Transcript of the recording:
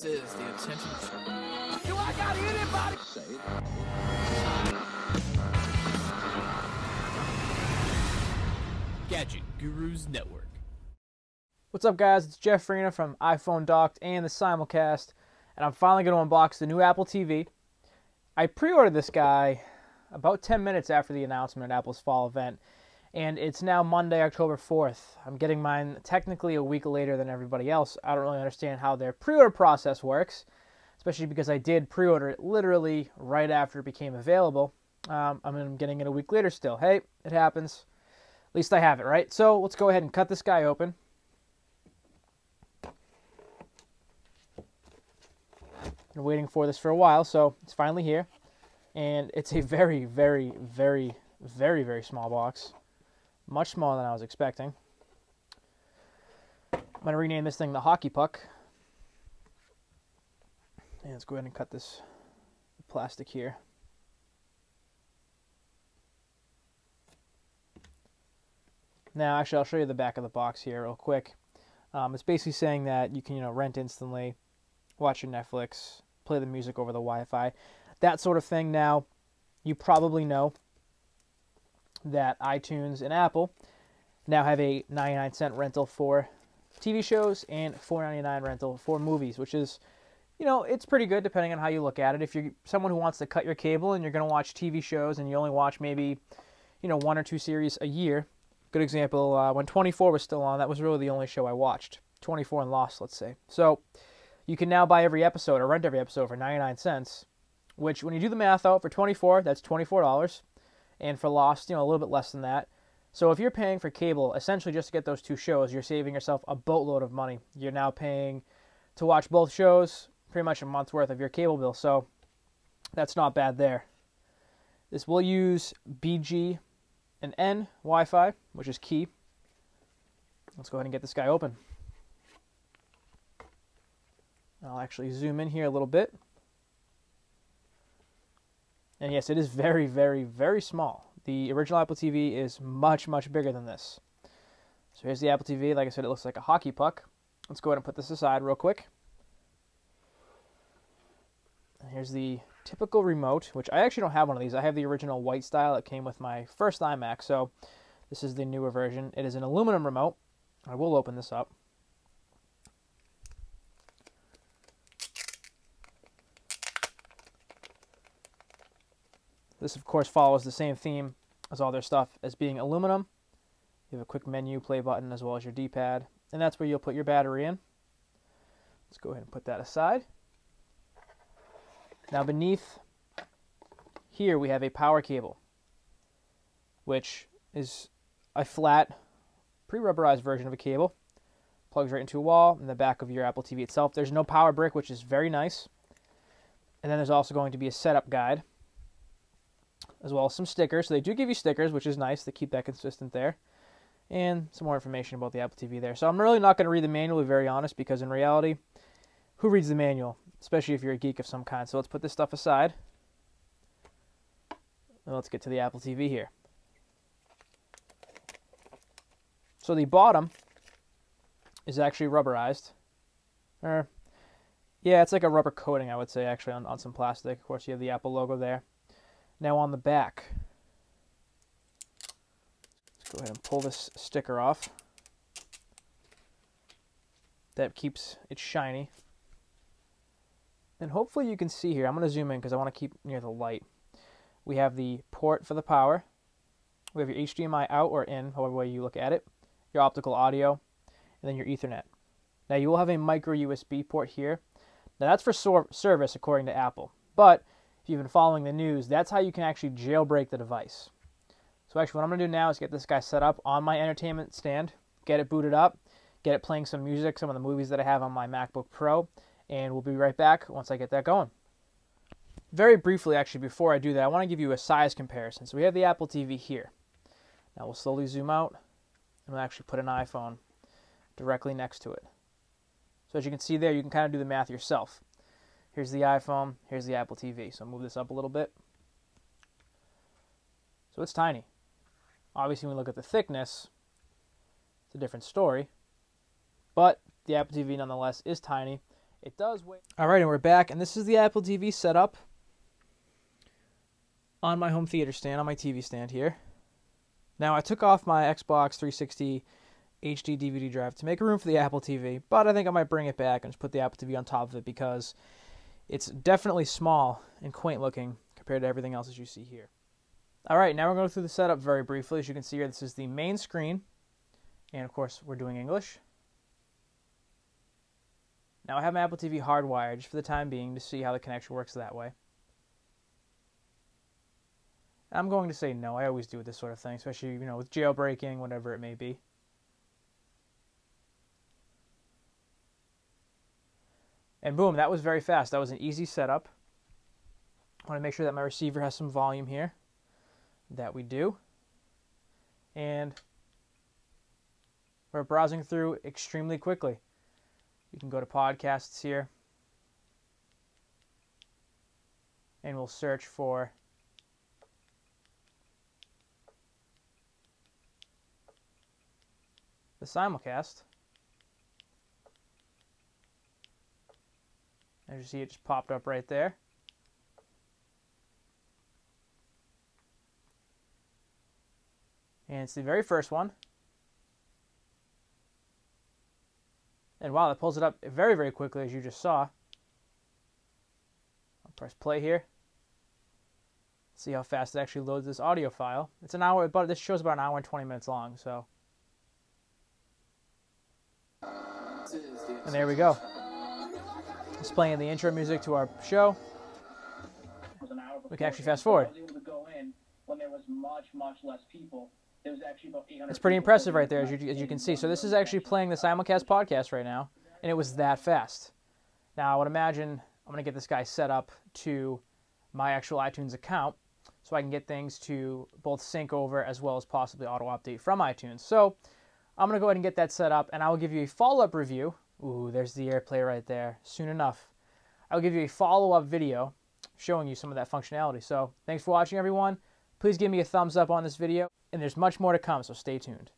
This is the attention. Do I got anybody? Gadget Gurus Network. What's up, guys? It's Geoff Farina from iPhone Docked and the Simulcast, and I'm finally going to unbox the new Apple TV. I pre ordered this guy about 10 minutes after the announcement at Apple's fall event, and it's now Monday, October 4th. I'm getting mine technically a week later than everybody else. I don't really understand how their pre order process works, especially because I did pre order it literally right after it became available. Um, I'm getting it a week later still. Hey, it happens. At least I have it, right? So let's go ahead and cut this guy open. Been waiting for this for a while, so it's finally here. And it's a very, very, very, very, very small box. Much smaller than I was expecting. I'm going to rename this thing the Hockey Puck. And let's go ahead and cut this plastic here. Now, actually, I'll show you the back of the box here real quick. Um, it's basically saying that you can, you know, rent instantly, watch your Netflix, play the music over the Wi-Fi, that sort of thing. Now, you probably know that iTunes and Apple now have a 99 cent rental for TV shows and 4.99 rental for movies, which is, you know, it's pretty good depending on how you look at it. If you're someone who wants to cut your cable and you're going to watch TV shows and you only watch maybe, you know, one or two series a year, Good example, uh, when 24 was still on, that was really the only show I watched. 24 and Lost, let's say. So you can now buy every episode or rent every episode for 99 cents, which when you do the math out for 24, that's $24. And for Lost, you know, a little bit less than that. So if you're paying for cable, essentially just to get those two shows, you're saving yourself a boatload of money. You're now paying to watch both shows pretty much a month's worth of your cable bill. So that's not bad there. This will use BG and N Wi-Fi, which is key. Let's go ahead and get this guy open. I'll actually zoom in here a little bit. And yes, it is very, very, very small. The original Apple TV is much, much bigger than this. So here's the Apple TV. Like I said, it looks like a hockey puck. Let's go ahead and put this aside real quick. Here's the typical remote, which I actually don't have one of these. I have the original white style. It came with my first iMac, so this is the newer version. It is an aluminum remote. I will open this up. This, of course, follows the same theme as all their stuff as being aluminum. You have a quick menu play button as well as your D-pad, and that's where you'll put your battery in. Let's go ahead and put that aside. Now beneath here we have a power cable, which is a flat, pre-rubberized version of a cable. Plugs right into a wall in the back of your Apple TV itself. There's no power brick, which is very nice. And then there's also going to be a setup guide, as well as some stickers. So they do give you stickers, which is nice to keep that consistent there. And some more information about the Apple TV there. So I'm really not going to read the manual, to be very honest, because in reality, who reads the manual? especially if you're a geek of some kind. So let's put this stuff aside. And let's get to the Apple TV here. So the bottom is actually rubberized. Or, yeah, it's like a rubber coating, I would say, actually, on, on some plastic. Of course, you have the Apple logo there. Now on the back, let's go ahead and pull this sticker off. That keeps it shiny. And hopefully you can see here, I'm going to zoom in because I want to keep near the light. We have the port for the power. We have your HDMI out or in, however way you look at it. Your optical audio, and then your Ethernet. Now you will have a micro USB port here. Now that's for service according to Apple. But you've been following the news, that's how you can actually jailbreak the device. So actually what I'm going to do now is get this guy set up on my entertainment stand, get it booted up, get it playing some music, some of the movies that I have on my MacBook Pro, and we'll be right back once I get that going. Very briefly, actually, before I do that, I want to give you a size comparison. So we have the Apple TV here. Now we'll slowly zoom out, and we'll actually put an iPhone directly next to it. So as you can see there, you can kind of do the math yourself. Here's the iPhone, here's the Apple TV. So move this up a little bit. So it's tiny. Obviously, when we look at the thickness, it's a different story. But the Apple TV, nonetheless, is tiny It does weigh. All right, and we're back, and this is the Apple TV setup on my home theater stand, on my TV stand here. Now, I took off my Xbox 360 HD DVD drive to make room for the Apple TV, but I think I might bring it back and just put the Apple TV on top of it because it's definitely small and quaint looking compared to everything else as you see here. All right, now we're going to go through the setup very briefly. As you can see here, this is the main screen, and of course, we're doing English. Now I have my Apple TV hardwired just for the time being to see how the connection works that way. I'm going to say no. I always do with this sort of thing, especially you know with jailbreaking, whatever it may be. And boom, that was very fast. That was an easy setup. I want to make sure that my receiver has some volume here. That we do. And we're browsing through extremely quickly. You can go to podcasts here. And we'll search for the simulcast. As you see, it just popped up right there. And it's the very first one. And wow, that pulls it up very, very quickly, as you just saw. I'll press play here. See how fast it actually loads this audio file. It's an hour, but this show's about an hour and 20 minutes long, so. And there we go. It's playing the intro music to our show. We can actually fast forward. It's pretty impressive right there, as you, as you can see. So this is actually playing the simulcast podcast right now, and it was that fast. Now I would imagine I'm going to get this guy set up to my actual iTunes account so I can get things to both sync over as well as possibly auto update from iTunes. So I'm going to go ahead and get that set up, and I will give you a follow up review Ooh, there's the AirPlay right there. Soon enough. I'll give you a follow-up video showing you some of that functionality. So thanks for watching, everyone. Please give me a thumbs up on this video, and there's much more to come, so stay tuned.